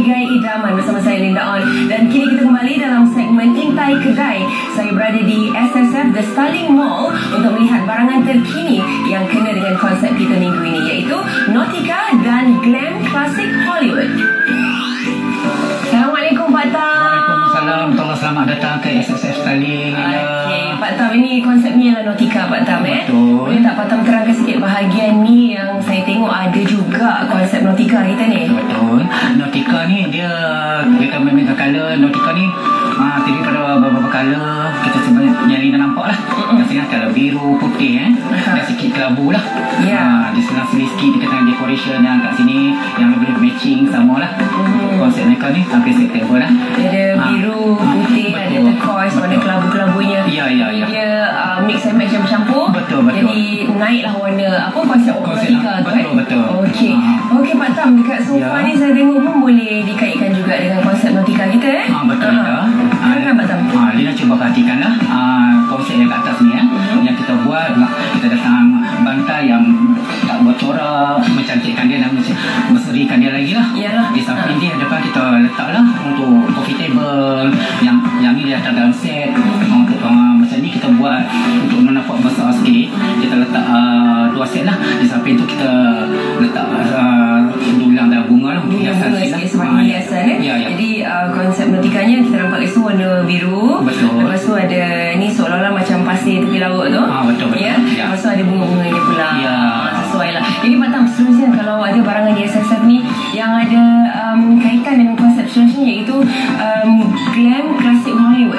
Gaya Idaman bersama saya Linda On dan kini kita kembali dalam segmen Intai Kedai. Saya berada di SSF The Starling Mall untuk melihat barangan terkini yang kena dengan konsep kita minggu ini iaitu Nautica dan Glam Classic Hollywood. Assalamualaikum Pak Tam. Waalaikumsalam. Tolong selamat datang ke SSF Starling. Okey, Pak Tam ini konsepnya ialah Nautica Pak Tam eh. Betul. Boleh tak Pak Tam terangkan sikit bahagian ni yang saya tengok ada juga konsep Nautica kita ni. Betul. Nautica ni dia kita memainkan color Nautica ni ah terdiri pada beberapa color kita sebenarnya yang Lina nampak lah. Yang sekarang color biru, putih eh. Dan sikit kelabu lah. Ya. Ah, di sebelah sini sikit kita tengah decoration yang kat sini yang lebih matching sama lah. Konsep mereka ni sampai September lah. Dia Ah. biru, Tam dekat sofa Ya. ni saya tengok pun boleh dikaitkan juga dengan konsep Nautica kita eh. Ah, betul Ah. Lina. Silakan Pak Tam. Ah, Lina cuba perhatikanlah ah, konsep yang kat atas ni ya. Mhm. Yang kita buat kita datang bantai yang tak buat corak, mencantikkan dia dan meserikan dia lagi lah. Yalah. Di samping Ah. dia depan kita letaklah untuk coffee table yang yang ni dia datang dalam set. Untuk uh, macam ni kita buat untuk nampak besar sikit. Kita letak uh, dua set lah. Di samping tu kita letak warna biru. Betul. Lepas tu ada ni seolah-olah macam pasir tepi laut tu. Ah, betul, betul. Ya. Ya. Lepas tu ada bunga-bunganya pula. Ya. Ah, Sesuai lah. Jadi Pak Tam seterusnya kalau ada barangan di SSF ni yang ada um, kaitan dengan konsep seterusnya iaitu um, glam classic Hollywood.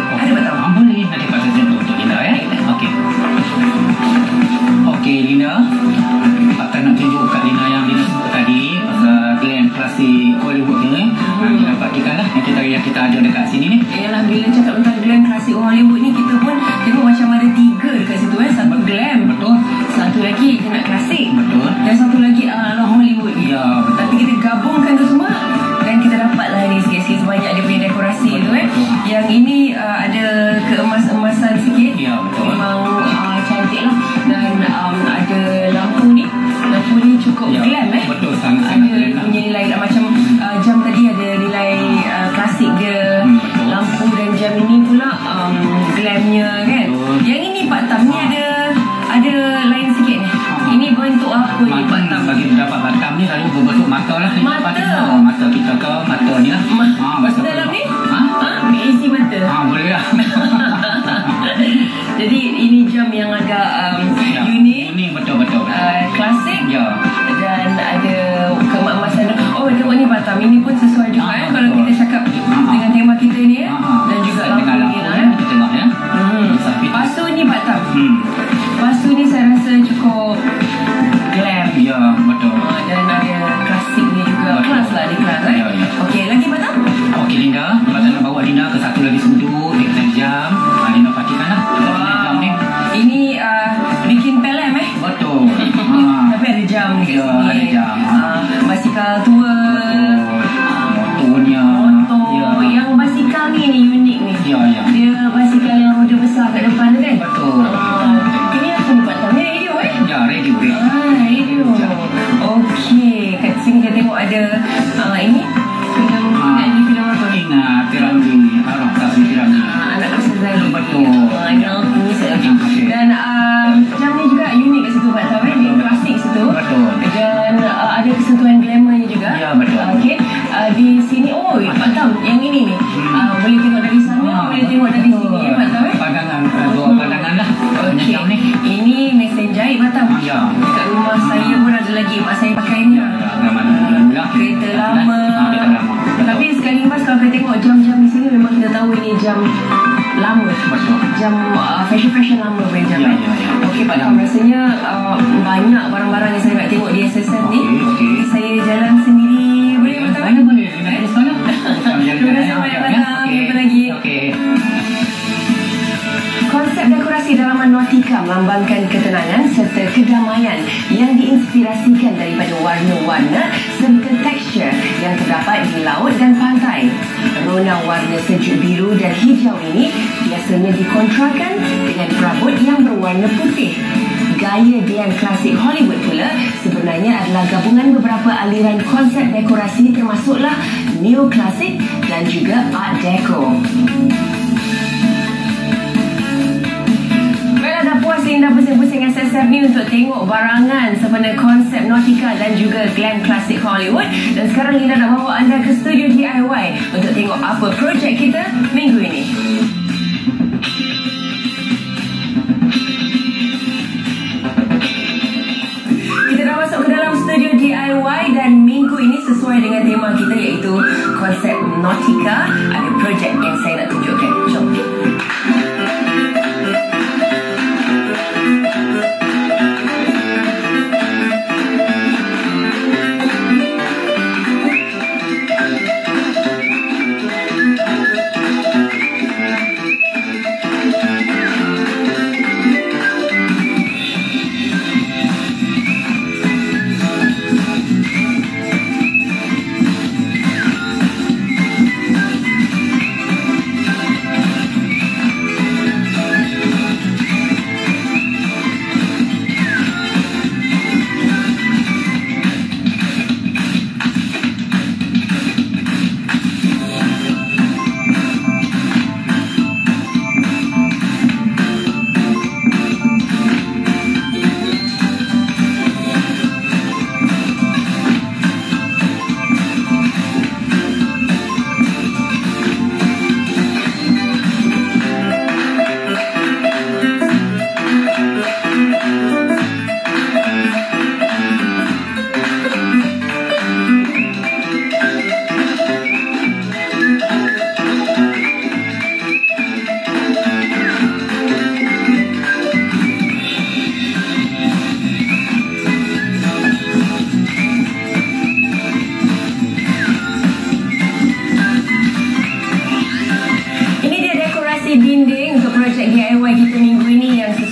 Bila cakap tentang glam classic Hollywood ni kita pun tengok macam ada tiga dekat situ eh. Satu glam. Betul. Satu lagi nak klasik. Betul. Glamnya kan. Betul. Yang ini Pak Tam ni ada ada lain sikit ni. Ini bentuk apa ni Pak Tam? bagi dapat Batam ni lalu berbentuk mata lah. Mata? Oh, mata kita ke mata ni lah. Ma- Ah, Masa mata dalam ni? Ha? Ha? Isi mata. Ah, boleh lah. Jadi ini jam yang agak um, Hmm. Pasu ni saya rasa cukup glam. Ya, betul. Ah, dan ada klasik ni juga. Betul. Kelas lah di kelas eh. Ya, ya. Okey, lagi Batam? Okey Linda, Abang nak bawa Linda ke satu lagi sudut dia kena jam. Ha, Linda perhatikanlah. Kita punya jam ni. Ini uh, bikin pelem eh. Betul. Ha. Tapi ada jam ni kat Ya, sini. ada jam. Uh, basikal tua. Betul. Ah, Motornya. Motor. Ya. Yang basikal ni ni unik ni. Ya, ya. Dia ya. Dekat rumah saya pun ada lagi. Mak saya pakai ni. Ya. Kereta lama. Ah, kereta lama. Tapi sekali lepas kalau kita tengok jam-jam di sini memang kita tahu ini jam lama. Betul. Jam uh, fashion-fashion lama punya jam Ya, eh. ya, ya. Okey Pak rasanya uh, banyak barang-barang yang saya nak tengok di SSM ni. Saya jalan sendiri. Boleh Pak Tam? Boleh, boleh. Sana. Terima kasih banyak Pak. Jumpa lagi. Okey. Konsep dekorasi dalaman Nautica melambangkan ketenangan kedamaian yang diinspirasikan daripada warna-warna serta tekstur yang terdapat di laut dan pantai. Rona warna sejuk biru dan hijau ini biasanya dikontrakan dengan perabot yang berwarna putih. Gaya glam klasik Hollywood pula sebenarnya adalah gabungan beberapa aliran konsep dekorasi termasuklah neoclassic dan juga art deco. Baiklah dah pusing-pusing SSF ni untuk tengok barangan sebenarnya konsep Nautica dan juga glam classic Hollywood dan sekarang Linda nak bawa anda ke studio DIY untuk tengok apa projek kita minggu ini. DIY dan minggu ini sesuai dengan tema kita iaitu konsep Nautica ada projek yang saya nak tunjukkan.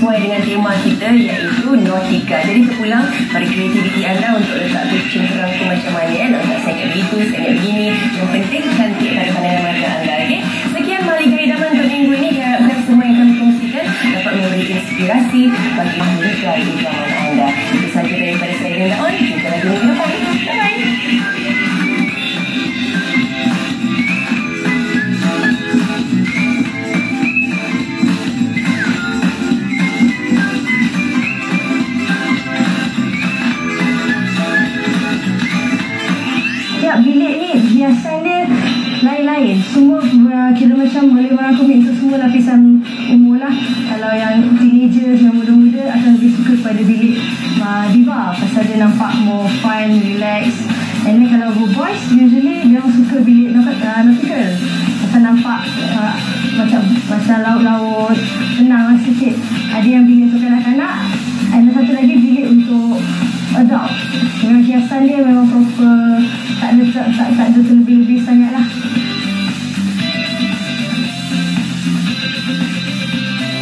Sesuai dengan tema kita iaitu Nautica. Jadi terpulang pada kreativiti anda untuk letak picture kerangku macam mana ya. Nak buat sangat begitu, sangat begini. Yang penting cantik pada pandangan mata anda. Okay? Sekian Maliga Idaman untuk minggu ini. Diharapkan semua yang kami kongsikan dapat memberi inspirasi bagi Maliga Idaman anda. Itu semua lapisan umur lah. Kalau yang teenager, yang muda-muda akan lebih suka pada bilik uh, diva. Pasal dia nampak more fun, relax. And then kalau go boys, usually dia suka bilik nampak uh, nautical. Pasal nampak uh, macam macam laut-laut, tenang lah sikit. Ada yang bilik untuk kanak-kanak. And satu lagi bilik untuk adult. Dengan hiasan dia memang proper tak ada tak, tak, tak ada